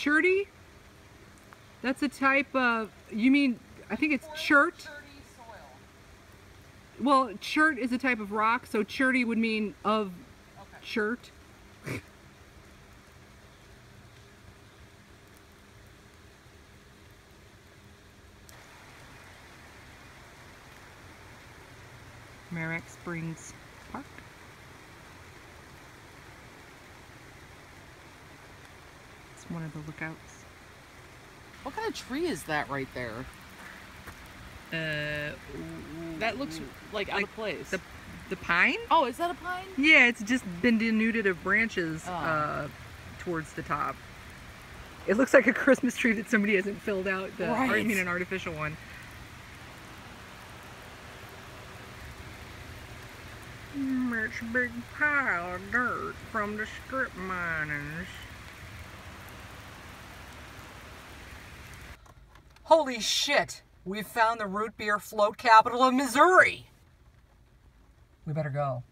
cherty? That's a type of, you mean, I think it's chert? Well, chert is a type of rock, so cherty would mean of Okay. chert. Meramec Springs Park. One of the lookouts. What kind of tree is that right there? Uh, That looks like out of place. the the pine? oh, is that a pine? Yeah, it's just been denuded of branches Oh. uh, towards the top. It looks like a Christmas tree that somebody hasn't filled out. The, or I mean, an artificial one. It's a big pile of dirt from the strip miners. Holy shit! We've found the root beer float capital of Missouri. We better go.